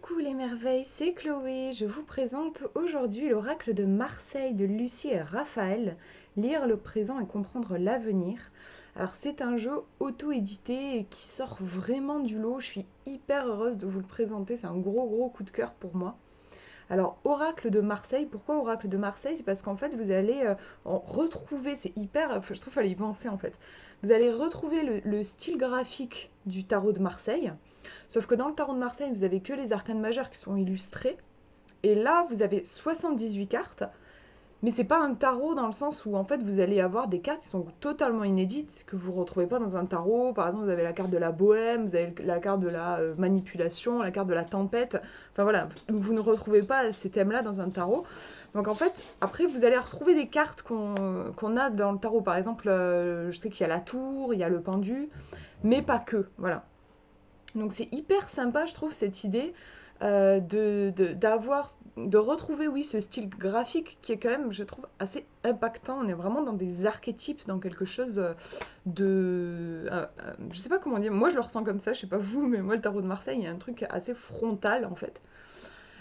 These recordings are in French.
Coucou les merveilles, c'est Chloé. Je vous présente aujourd'hui l'oracle de Marseille de Lucie et Raphaël, lire le présent et comprendre l'avenir. Alors c'est un jeu auto-édité qui sort vraiment du lot. Je suis hyper heureuse de vous le présenter. C'est un gros gros coup de cœur pour moi. Alors oracle de Marseille, pourquoi oracle de Marseille? C'est parce qu'en fait vous allez euh, retrouver, c'est hyper, je trouve qu'il fallait y penser en fait. Vous allez retrouver le style graphique du tarot de Marseille Sauf que dans le tarot de Marseille, vous avez que les arcanes majeures qui sont illustrés. Et là, vous avez 78 cartes. Mais c'est pas un tarot dans le sens où en fait vous allez avoir des cartes qui sont totalement inédites, que vous ne retrouvez pas dans un tarot. Par exemple, vous avez la carte de la bohème, vous avez la carte de la euh, manipulation, la carte de la tempête. Enfin voilà, vous ne retrouvez pas ces thèmes-là dans un tarot. Donc en fait, après vous allez retrouver des cartes qu'on a dans le tarot. Par exemple, euh, je sais qu'il y a la tour, il y a le pendu, mais pas que. Voilà. Donc c'est hyper sympa, je trouve, cette idée euh, d'avoir, de, retrouver, oui, ce style graphique qui est quand même, je trouve, assez impactant. On est vraiment dans des archétypes, dans quelque chose de... Euh, euh, je sais pas comment dire, moi je le ressens comme ça, je sais pas vous, mais moi le tarot de Marseille, il y a un truc assez frontal, en fait.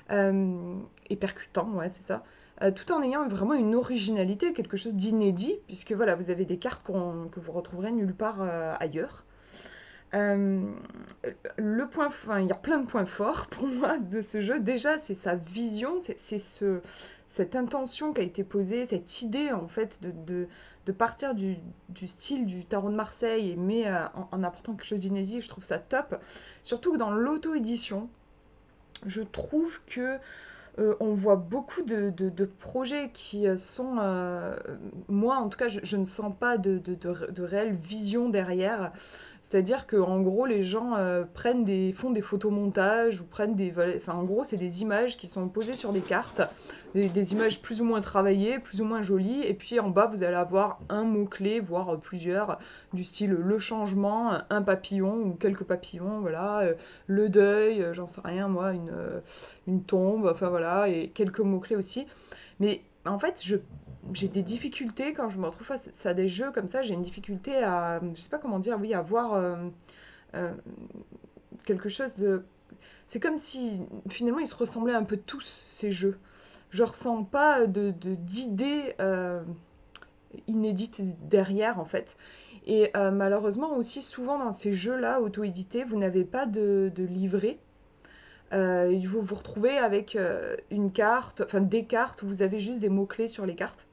et percutant, ouais, c'est ça. tout en ayant vraiment une originalité, quelque chose d'inédit, puisque voilà, vous avez des cartes que vous retrouverez nulle part ailleurs. Euh, le point, enfin, il y a plein de points forts pour moi de ce jeu. Déjà, c'est sa vision, c'est ce, cette intention qui a été posée, cette idée en fait de, de, partir du, du, style du tarot de Marseille, mais euh, en, apportant quelque chose d'inédit. Je trouve ça top. Surtout que dans l'auto-édition, je trouve que euh, on voit beaucoup de, de, projets qui sont, moi en tout cas, je, je ne sens pas de, de, réelle vision derrière. C'est-à-dire qu'en gros, les gens euh, prennent des, font des photomontages ou prennent des. En gros, c'est des images qui sont posées sur des cartes, des, images plus ou moins travaillées, plus ou moins jolies. Et puis en bas, vous allez avoir un mot-clé, voire plusieurs, du style le changement, un papillon ou quelques papillons, voilà, euh, le deuil, euh, j'en sais rien, moi, une, une tombe, enfin voilà, et quelques mots-clés aussi. Mais en fait, je j'ai des difficultés quand je me retrouve face à des jeux comme ça. J'ai une difficulté à, je sais pas comment dire, oui, à voir euh, euh, quelque chose de. C'est comme si finalement ils se ressemblaient un peu tous ces jeux. Je ressens pas de d'idées euh, inédites derrière en fait. Et malheureusement aussi souvent dans ces jeux-là auto-édités, vous n'avez pas de, de livret. vous vous retrouvez avec une carte, enfin des cartes où vous avez juste des mots-clés sur les cartes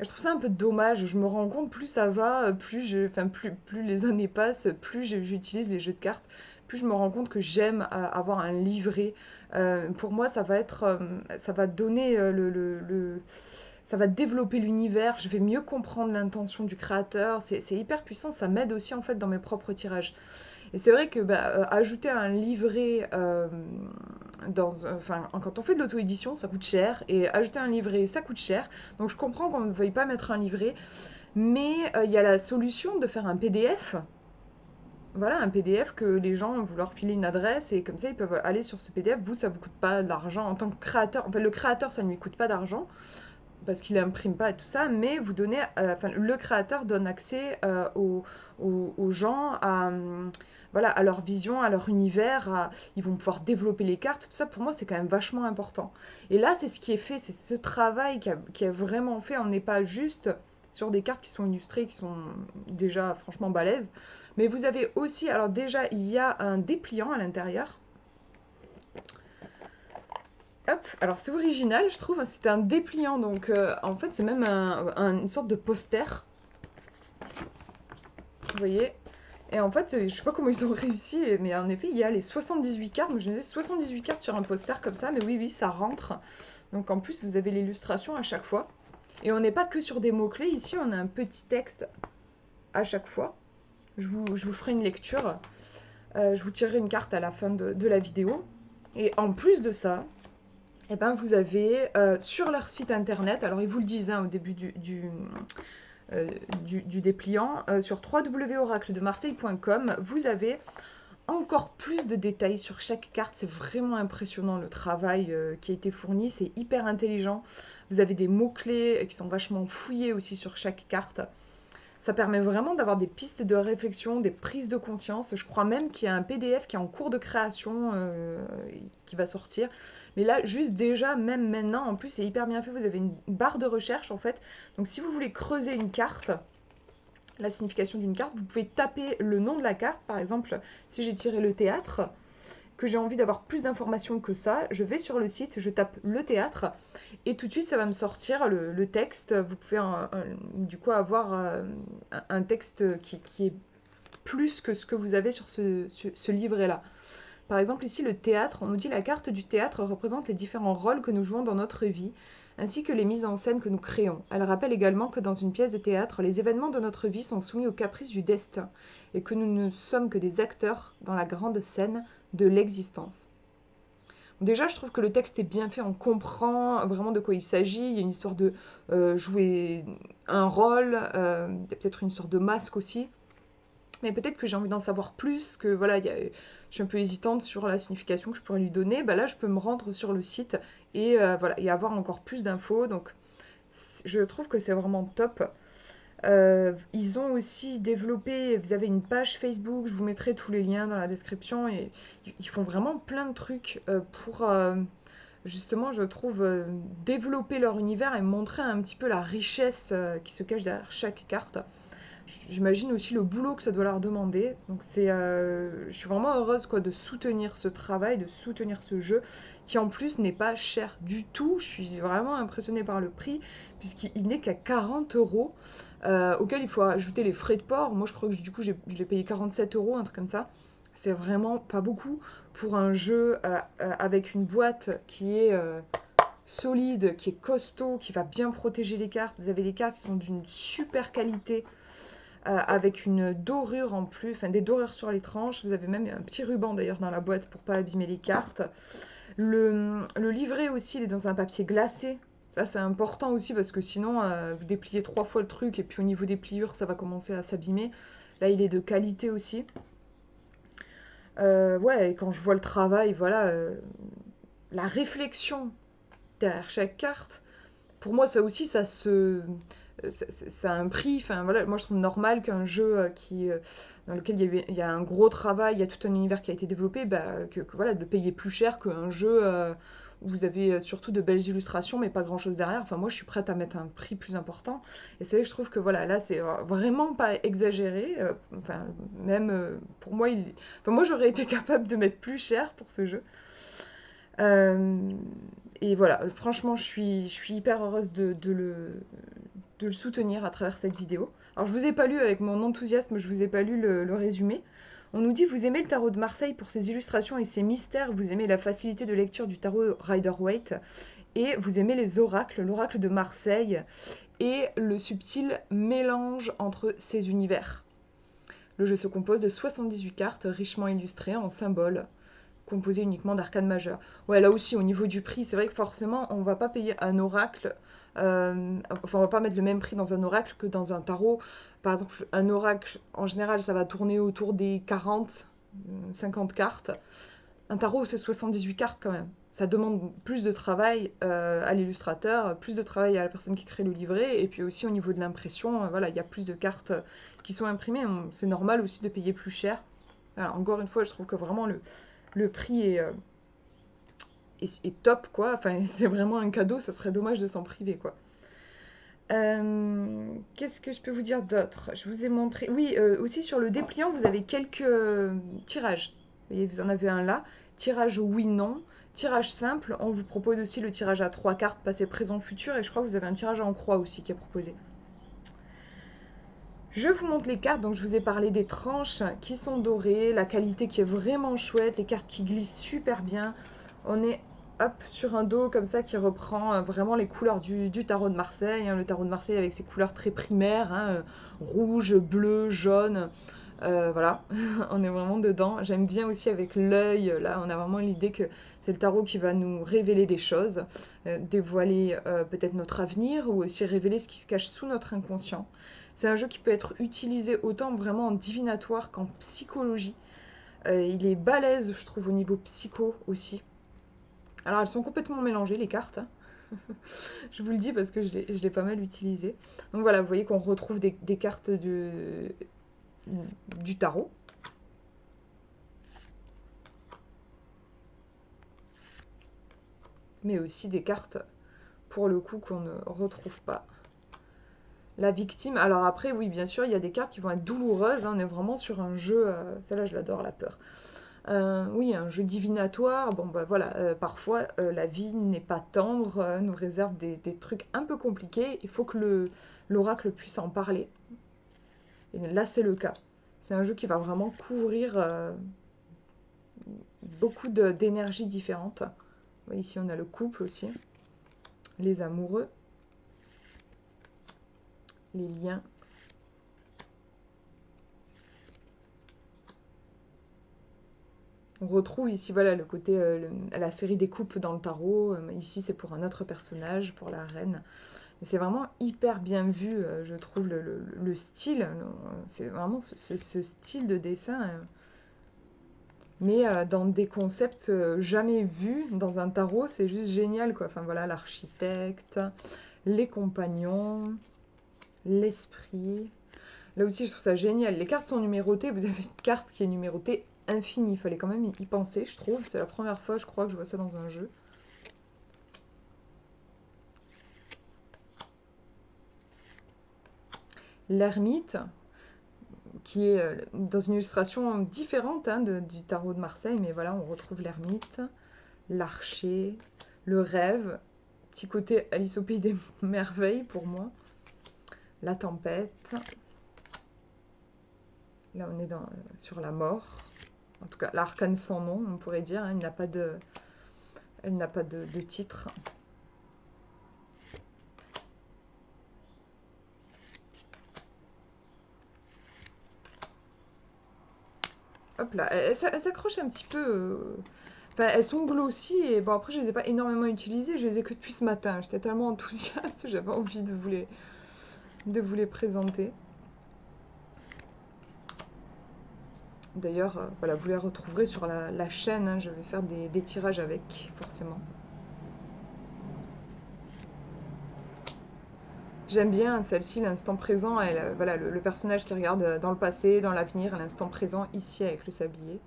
je trouve ça un peu dommage. Je me rends compte, plus ça va, plus, je, enfin, plus, les années passent, plus j'utilise les jeux de cartes, plus je me rends compte que j'aime euh, avoir un livret. Euh, pour moi, ça va être, euh, ça va donner le, ça va développer l'univers, je vais mieux comprendre l'intention du créateur, c'est hyper puissant, ça m'aide aussi en fait dans mes propres tirages. Et c'est vrai que bah, euh, ajouter un livret, euh, quand on fait de l'auto-édition, ça coûte cher. Et ajouter un livret, ça coûte cher. Donc je comprends qu'on ne veuille pas mettre un livret. Mais euh, il y a la solution de faire un PDF. Voilà, un PDF que les gens, vous leur filez une adresse et comme ça, ils peuvent aller sur ce PDF. Vous, ça vous coûte pas d'argent. En tant que créateur, enfin, le créateur, ça ne lui coûte pas d'argent parce qu'il n'imprime pas et tout ça, mais vous donnez, enfin, le créateur donne accès aux, aux, gens à, voilà, à leur vision, à leur univers, ils vont pouvoir développer les cartes, tout ça pour moi c'est quand même vachement important. Et là c'est ce qui est fait, c'est ce travail qui, est vraiment fait, on n'est pas juste sur des cartes qui sont illustrées, qui sont déjà franchement balèzes, mais vous avez aussi, alors déjà il y a un dépliant à l'intérieur. Hop, alors c'est original je trouve, c'est un dépliant, donc euh, en fait c'est même une sorte de poster. Vous voyez, et en fait, je sais pas comment ils ont réussi, mais en effet, il y a les 78 cartes. Donc je me disais 78 cartes sur un poster comme ça, mais oui, oui, ça rentre. Donc en plus, vous avez l'illustration à chaque fois. Et on n'est pas que sur des mots-clés. Ici, on a un petit texte à chaque fois. Je vous, je vous ferai une lecture. Euh, je vous tirerai une carte à la fin de, la vidéo. Et en plus de ça, eh ben, vous avez euh, sur leur site internet, alors ils vous le disent hein, au début du, euh, du, dépliant. Euh, sur www.oracledemarseille.com, vous avez encore plus de détails sur chaque carte. C'est vraiment impressionnant le travail euh, qui a été fourni. C'est hyper intelligent. Vous avez des mots-clés qui sont vachement fouillés aussi sur chaque carte. Ça permet vraiment d'avoir des pistes de réflexion, des prises de conscience. Je crois même qu'il y a un PDF qui est en cours de création euh, qui va sortir. Mais là, juste déjà, même maintenant, en plus, c'est hyper bien fait. Vous avez une barre de recherche en fait. Donc si vous voulez creuser une carte, la signification d'une carte, vous pouvez taper le nom de la carte. Par exemple, si j'ai tiré le théâtre, que j'ai envie d'avoir plus d'informations que ça, je vais sur le site, je tape le théâtre et tout de suite ça va me sortir le, texte. Vous pouvez du coup avoir euh, un, texte qui, est plus que ce que vous avez sur ce, ce livret-là. Par exemple ici le théâtre, on nous dit la carte du théâtre représente les différents rôles que nous jouons dans notre vie ainsi que les mises en scène que nous créons. Elle rappelle également que dans une pièce de théâtre, les événements de notre vie sont soumis aux caprices du destin et que nous ne sommes que des acteurs dans la grande scène de l'existence. Déjà, je trouve que le texte est bien fait, on comprend vraiment de quoi il s'agit. Il y a une histoire de euh, jouer un rôle, euh, peut-être une histoire de masque aussi. Mais peut-être que j'ai envie d'en savoir plus, que voilà, je suis un peu hésitante sur la signification que je pourrais lui donner. Bah là, je peux me rendre sur le site et, euh, et avoir encore plus d'infos. Donc, je trouve que c'est vraiment top. Euh, ils ont aussi développé, vous avez une page Facebook, je vous mettrai tous les liens dans la description, et ils font vraiment plein de trucs euh, pour, justement, je trouve, développer leur univers et montrer un petit peu la richesse qui se cache derrière chaque carte j'imagine aussi le boulot que ça doit leur demander. Donc c'est, euh, je suis vraiment heureuse quoi, de soutenir ce travail, de soutenir ce jeu, qui en plus n'est pas cher du tout. Je suis vraiment impressionnée par le prix, puisqu'il n'est qu'à 40 euros, euh, auquel il faut ajouter les frais de port. Moi je crois que du coup je l'ai payé 47 euros, un truc comme ça. C'est vraiment pas beaucoup pour un jeu euh, avec une boîte qui est solide, qui est costaud, qui va bien protéger les cartes. Vous avez les cartes qui sont d'une super qualité. Euh, avec une dorure en plus, enfin des dorures sur les tranches. Vous avez même un petit ruban d'ailleurs dans la boîte pour pas abîmer les cartes. Le, livret aussi, il est dans un papier glacé. Ça, c'est important aussi parce que sinon, euh, vous dépliez trois fois le truc et puis au niveau des pliures, ça va commencer à s'abîmer. Là, il est de qualité aussi. Euh, ouais, et quand je vois le travail, voilà, la réflexion derrière chaque carte, pour moi, ça aussi, ça se ça a un prix. Enfin, voilà, moi, je trouve normal qu'un jeu euh, qui, euh, dans lequel il y, a un gros travail, il y a tout un univers qui a été développé, bah, que, voilà, de payer plus cher qu'un jeu euh, où vous avez surtout de belles illustrations, mais pas grand-chose derrière. Enfin, moi, je suis prête à mettre un prix plus important. Et c'est vrai que je trouve que voilà, là, c'est vraiment pas exagéré. enfin, même pour moi, moi, j'aurais été capable de mettre plus cher pour ce jeu. et voilà, franchement, je suis, je suis hyper heureuse de le, de le soutenir à travers cette vidéo. Alors je vous ai pas lu avec mon enthousiasme, je vous ai pas lu le, résumé. On nous dit vous aimez le tarot de Marseille pour ses illustrations et ses mystères, vous aimez la facilité de lecture du tarot Rider-Waite et vous aimez les oracles, l'oracle de Marseille et le subtil mélange entre ces univers. Le jeu se compose de 78 cartes richement illustrées en symboles, composées uniquement d'arcanes majeures. Ouais, là aussi, au niveau du prix, c'est vrai que forcément, on va pas payer un oracle euh, enfin, on va pas mettre le même prix dans un oracle que dans un tarot. Par exemple, un oracle, en général, ça va tourner autour des 40, 50 euh, cartes. Un tarot, c'est 78 cartes quand même. Ça demande plus de travail euh, à l'illustrateur, plus de travail à la personne qui crée le livret, et puis aussi au niveau de l'impression, voilà, il y a plus de cartes qui sont imprimées. C'est normal aussi de payer plus cher. encore une fois, je trouve que vraiment le prix est, est, top, quoi. Enfin, c'est vraiment un cadeau, ce serait dommage de s'en priver, quoi. Euh, qu'est-ce que je peux vous dire d'autre? Je vous ai montré. Oui, euh, aussi sur le dépliant, vous avez quelques euh, tirages. Vous vous en avez un là. Tirage oui-non. Tirage simple. On vous propose aussi le tirage à trois cartes, passé, présent, futur. Et je crois que vous avez un tirage en croix aussi qui est proposé. Je vous montre les cartes, donc je vous ai parlé des tranches qui sont dorées, la qualité qui est vraiment chouette, les cartes qui glissent super bien. On est hop, sur un dos comme ça qui reprend euh, vraiment les couleurs du, tarot de Marseille. Hein, le tarot de Marseille avec ses couleurs très primaires, hein, euh, rouge, bleu, jaune. Euh, voilà, on est vraiment dedans. J'aime bien aussi avec l'œil, là on a vraiment l'idée que c'est le tarot qui va nous révéler des choses, dévoiler peut-être notre avenir ou aussi révéler ce qui se cache sous notre inconscient. C'est un jeu qui peut être utilisé autant vraiment en divinatoire qu'en psychologie. il est balèze, je trouve, au niveau psycho aussi. Alors elles sont complètement mélangées les cartes. je vous le dis parce que je l'ai pas mal utilisé. Donc voilà, vous voyez qu'on retrouve des, cartes du tarot. Mais aussi des cartes, pour le coup, qu'on ne retrouve pas. La victime, alors après, oui, bien sûr, il y a des cartes qui vont être douloureuses. Hein. on est vraiment sur un jeu, euh, celle-là, je l'adore, la peur. Euh, oui, un jeu divinatoire. Bon, bah voilà, euh, parfois la vie n'est pas tendre, nous réserve des, trucs un peu compliqués. Il faut que l'oracle puisse en parler. Et là, c'est le cas. C'est un jeu qui va vraiment couvrir beaucoup d'énergies différentes. ici, on a le couple aussi, les amoureux, les liens On retrouve ici voilà le côté euh, la série des coupes dans le tarot. Euh, ici c'est pour un autre personnage, pour la reine. C'est vraiment hyper bien vu, euh, je trouve le, style. C'est vraiment ce, style de dessin, mais dans des concepts jamais vus dans un tarot. C'est juste génial quoi. Enfin voilà l'architecte, les compagnons, l'esprit. Là aussi, je trouve ça génial. Les cartes sont numérotées. Vous avez une carte qui est numérotée infini. Il fallait quand même y penser, je trouve. C'est la première fois, je crois, que je vois ça dans un jeu. L'ermite, qui est euh, dans une illustration différente hein, du tarot de Marseille, mais voilà, on retrouve l'ermite, l'archer, le rêve, petit côté Alice au pays des merveilles pour moi, la tempête. Là, on est dans, sur la mort en tout cas l'arcane sans nom, on pourrait dire. Hein. elle n'a pas de, elle n'a pas de, titre. Hop là, elle, s'accroche un petit peu. Euh, enfin, elles sont glossy et bon après je les ai pas énormément utilisées, je les ai que depuis ce matin. J'étais tellement enthousiaste, j'avais envie de vous les, de vous les présenter. D'ailleurs, euh, voilà, vous les retrouverez sur la, chaîne. Hein. je vais faire des, tirages avec, forcément. J'aime bien celle-ci, l'instant présent. Elle, euh, voilà, le, personnage qui regarde dans le passé, dans l'avenir, l'instant présent, ici avec le sablier.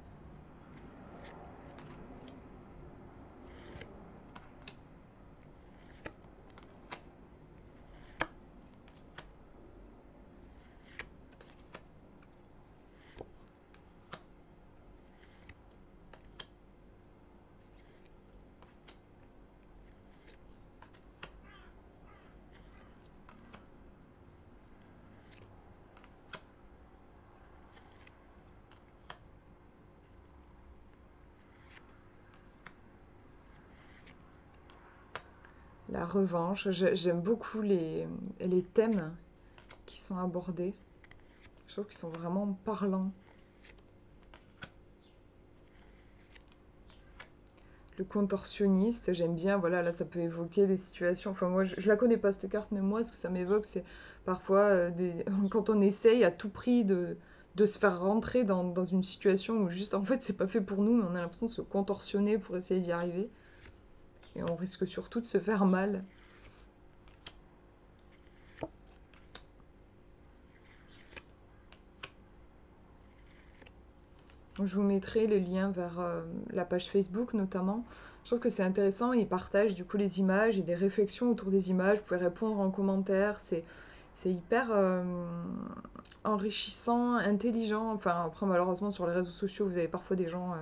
La revanche. J'aime beaucoup les, thèmes qui sont abordés. Je trouve qu'ils sont vraiment parlants. Le contorsionniste, j'aime bien, voilà, là ça peut évoquer des situations. Enfin, moi je, la connais pas cette carte, mais moi ce que ça m'évoque, c'est parfois euh, quand on essaye à tout prix de, se faire rentrer dans, dans, une situation où juste en fait c'est pas fait pour nous, mais on a l'impression de se contorsionner pour essayer d'y arriver. On risque surtout de se faire mal. Je vous mettrai les liens vers euh, la page Facebook notamment. Je trouve que c'est intéressant. Ils partagent du coup les images et des réflexions autour des images. Vous pouvez répondre en commentaire. C'est, hyper euh, enrichissant, intelligent. Enfin, après, malheureusement, sur les réseaux sociaux, vous avez parfois des gens, euh,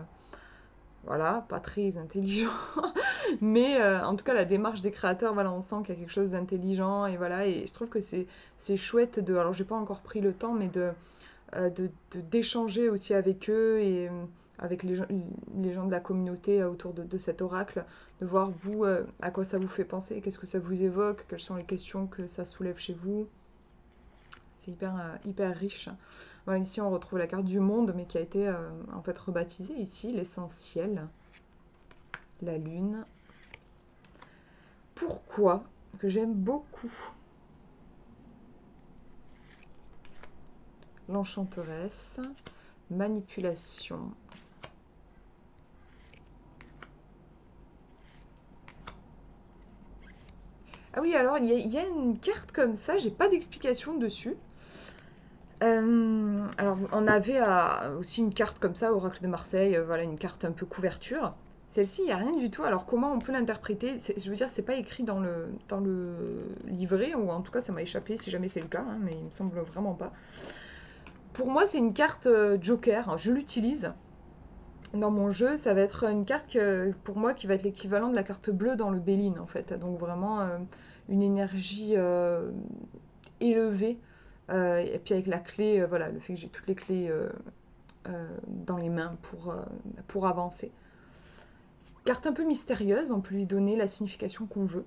voilà, pas très intelligents. Mais en tout cas, la démarche des créateurs, voilà, on sent qu'il y a quelque chose d'intelligent. Et voilà, et je trouve que c'est, c'est chouette de. Alors, j'ai pas encore pris le temps, mais de euh, de d'échanger aussi avec eux et euh, avec les gens, les gens de la communauté euh, autour de, cet oracle, de voir vous à quoi ça vous fait penser, qu'est-ce que ça vous évoque, quelles sont les questions que ça soulève chez vous. C'est hyper, hyper riche. Voilà, ici on retrouve la carte du monde, mais qui a été en fait rebaptisée ici, l'essentiel, la lune. Pourquoi Que j'aime beaucoup l'enchanteresse, manipulation. Ah oui, alors il y, y a une carte comme ça, j'ai pas d'explication dessus. Euh, alors on avait euh, aussi une carte comme ça, Oracle de Marseille, euh, voilà une carte un peu couverture. Celle-ci, il n'y a rien du tout. Alors comment on peut l'interpréter? Je veux dire, c'est pas écrit dans le, livret, ou en tout cas ça m'a échappé si jamais c'est le cas, hein, mais il me semble vraiment pas. Pour moi, c'est une carte Joker, je l'utilise. Dans mon jeu, ça va être une carte pour moi qui va être l'équivalent de la carte bleue dans le Béline en fait. Donc vraiment une énergie élevée. Euh, et puis avec la clé, euh, voilà, le fait que j'ai toutes les clés euh, dans les mains pour, avancer. C'est une carte un peu mystérieuse, on peut lui donner la signification qu'on veut.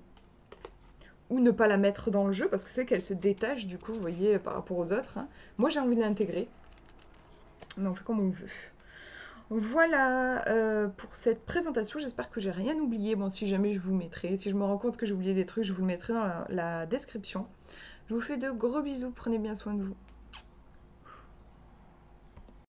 Ou ne pas la mettre dans le jeu parce que c'est qu'elle se détache du coup, vous voyez, par rapport aux autres. hein. Moi j'ai envie de l'intégrer, mais fait comme on veut. Voilà pour cette présentation. J'espère que j'ai rien oublié. Bon, si jamais je vous mettrai, si je me rends compte que j'ai oublié des trucs, je vous le mettrai dans la description. Je vous fais de gros bisous. Prenez bien soin de vous.